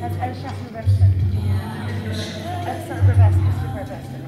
That's El Shah Robertson. El Shah Robertson,